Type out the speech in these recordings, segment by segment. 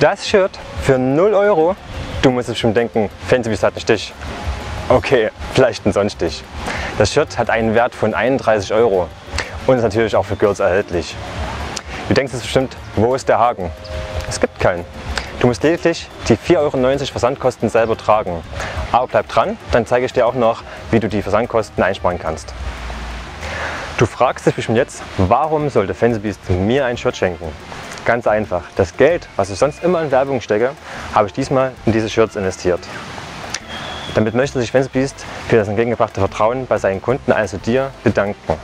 Das Shirt für 0 Euro? Du musst bestimmt denken, Fancybeast hat einen Stich. Okay, vielleicht ein Sonnenstich. Das Shirt hat einen Wert von 31 Euro und ist natürlich auch für Girls erhältlich. Du denkst jetzt bestimmt, wo ist der Haken? Es gibt keinen. Du musst lediglich die 4,90 Euro Versandkosten selber tragen. Aber bleib dran, dann zeige ich dir auch noch, wie du die Versandkosten einsparen kannst. Du fragst dich bestimmt jetzt, warum sollte Fancybeast mir ein Shirt schenken? Ganz einfach. Das Geld, was ich sonst immer in Werbung stecke, habe ich diesmal in diese Shirts investiert. Damit möchte sich Fancybeast für das entgegengebrachte Vertrauen bei seinen Kunden, also dir, bedanken.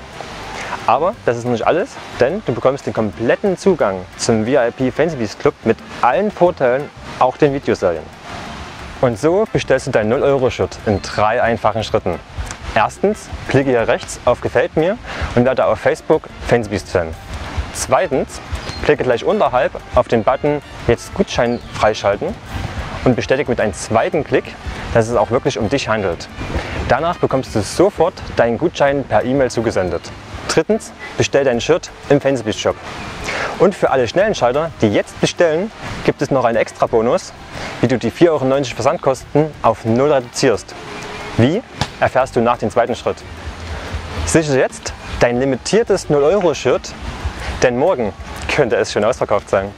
Aber das ist nicht alles, denn du bekommst den kompletten Zugang zum VIP Fancybeast Club mit allen Vorteilen, auch den Videoserien. Und so bestellst du dein 0-Euro-Shirt in drei einfachen Schritten. Erstens, klicke hier rechts auf Gefällt mir und werde auf Facebook Fancybeast-Fan. Zweitens, klicke gleich unterhalb auf den Button Jetzt Gutschein freischalten und bestätige mit einem zweiten Klick, dass es auch wirklich um dich handelt. Danach bekommst du sofort deinen Gutschein per E-Mail zugesendet. Drittens, bestell dein Shirt im Fancybeast Shop. Und für alle Schnellentscheider, die jetzt bestellen, gibt es noch einen extra Bonus, wie du die 4,90 Euro Versandkosten auf 0 reduzierst. Wie, erfährst du nach dem zweiten Schritt. Sichere jetzt dein limitiertes 0 Euro Shirt, denn morgen könnte es schön ausverkauft sein.